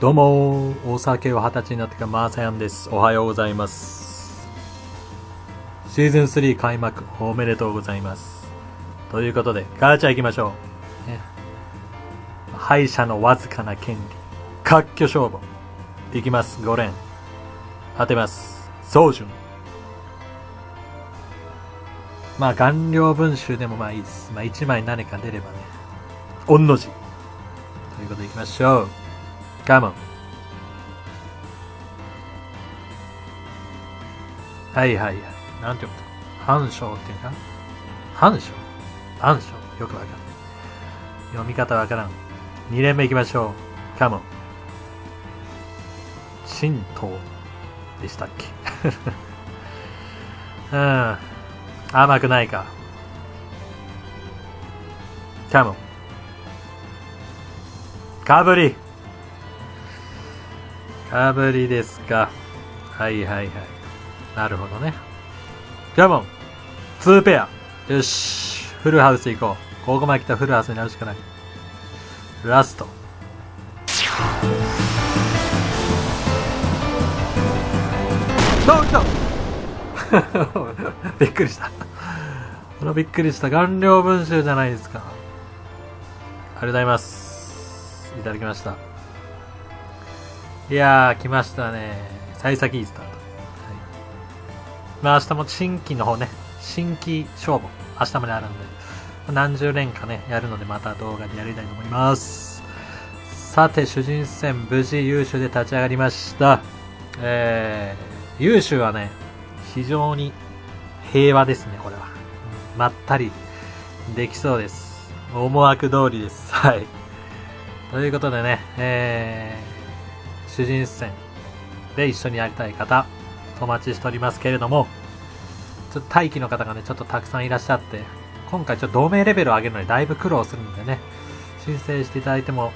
どうも、お酒を二十歳になってからマーサヤンです。おはようございます。シーズン3開幕おめでとうございます。ということで、ガチャ行きましょう。ね、敗者のわずかな権利、割拠勝負。いきます、5連。当てます。宗順。まあ、顔料文集でもまあいいです。まあ、1枚何か出ればね。御の字。ということでいきましょう。カモン。はいはいはい。なんて読むの反章っていうか反章反章よくわかんない。読み方わからん。2連目いきましょう。カモン。神道でしたっけ？うん。甘くないか。カモン。かぶりかぶりですか。はいはいはい。なるほどね。カモン !2 ペアよしフルハウス行こう。ここまで来たフルハウスになるしかない。ラスト。あ来た びっくりした。このびっくりした顔料文集じゃないですか。ありがとうございます。いただきました。いやー、来ましたね。幸先いいスタート。はい、まあ明日も新規の方ね、新規勝負、明日まであるんで、何十年かね、やるのでまた動画でやりたいと思います。さて、主人戦無事優秀で立ち上がりました。えー、優秀はね、非常に平和ですね、これは。まったりできそうです。思惑通りです。はい。ということでね、えー、主人戦で一緒にやりたい方、お待ちしておりますけれども、ちょっと待機の方がね、ちょっとたくさんいらっしゃって、今回ちょっと同盟レベルを上げるのにだいぶ苦労するんでね、申請していただいても、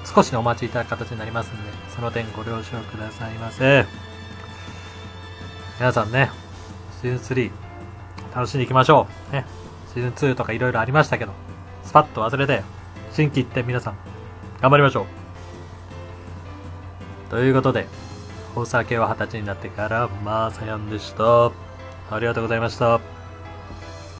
うん、少しのお待ちいただく形になりますんで、その点ご了承くださいませ。皆さんね、シーズン3、楽しんでいきましょう。ね、シーズン2とかいろいろありましたけど、スパッと忘れて、新規一点皆さん、頑張りましょう。ということで、お酒は二十歳になってから、まーさやんでした。ありがとうございました。